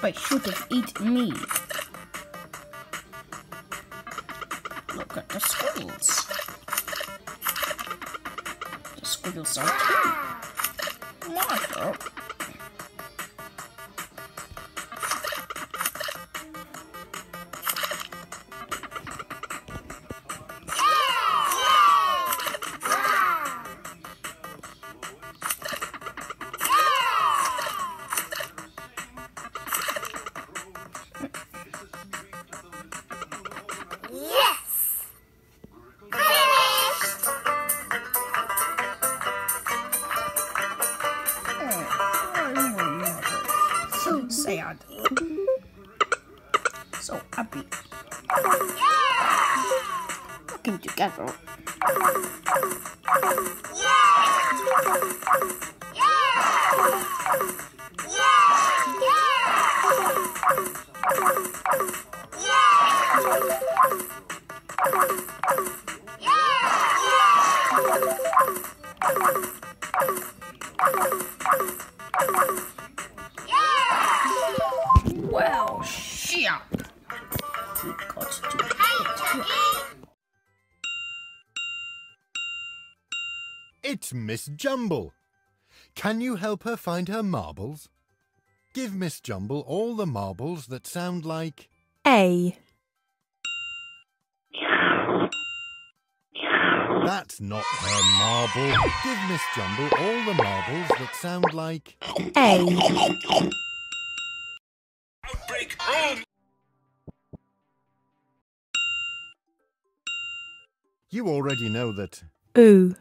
but should have eaten me. Look at the squiggles. The squiggles are too. Martha. So sad. So happy. Working together. Well, It's Miss Jumble. Can you help her find her marbles? Give Miss Jumble all the marbles that sound like. A. That's not her marble. Give Miss Jumble all the marbles that sound like. A. You already know that. Oo.